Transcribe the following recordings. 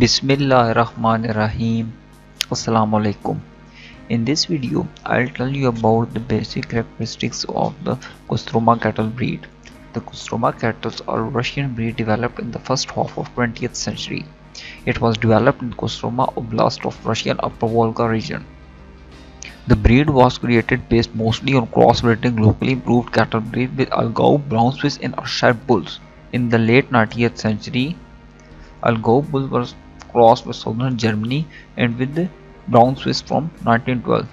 Bismillahirrahmanirrahim. Assalamu alaikum in this video I'll tell you about the basic characteristics of the Kostroma cattle breed. The Kostroma cattle are Russian breed developed in the first half of 20th century. It was developed in Kostroma Oblast of Russian Upper Volga region. The breed was created based mostly on crossbreeding locally improved cattle breed with Allgäu Brown Swiss and Ayrshire bulls. In the late 19th century Allgäu bulls was crossed with southern Germany and with the Brown Swiss from 1912.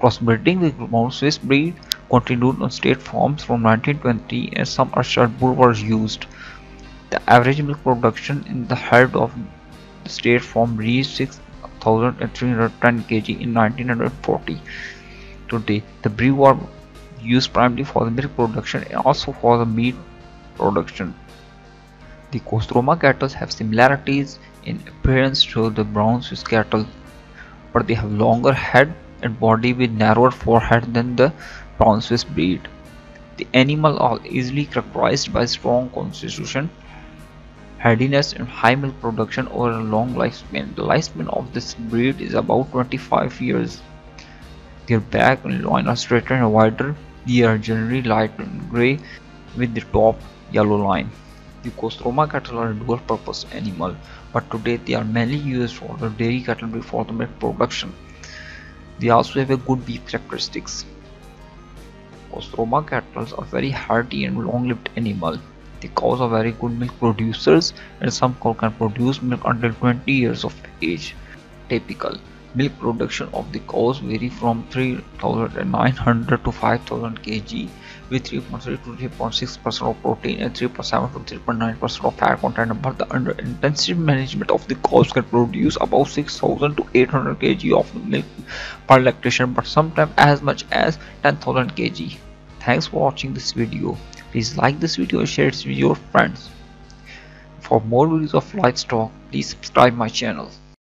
Crossbreeding with Brown Swiss breed continued on state farms from 1920 and some bull were used. The average milk production in the herd of the state farm reached 6,310 kg in 1940. Today, the breed was used primarily for the milk production and also for the meat production. The Kostroma cattle have similarities in appearance to the brown Swiss cattle, but they have longer head and body with narrower forehead than the brown Swiss breed. The animal are easily characterized by strong constitution, hardiness and high milk production over a long lifespan. The lifespan of this breed is about 25 years. Their back and loin are straighter and wider. They are generally light and gray with the top yellow line. The Kostroma cattle are a dual purpose animal, but today they are mainly used for the dairy cattle before the milk production. They also have a good beef characteristics. Kostroma cattle are very hardy and long-lived animal. The cows are very good milk producers and some cows can produce milk until 20 years of age. Typical milk production of the cows vary from 3900 to 5000 kg with 3.3 to 3.6% of protein and 3.7 to 3.9% of fat content but the under intensive management of the cows can produce about 6000 to 800 kg of milk per lactation but sometimes as much as 10000 kg. Thanks for watching this video. Please like this video and share it with your friends. For more videos of livestock please subscribe my channel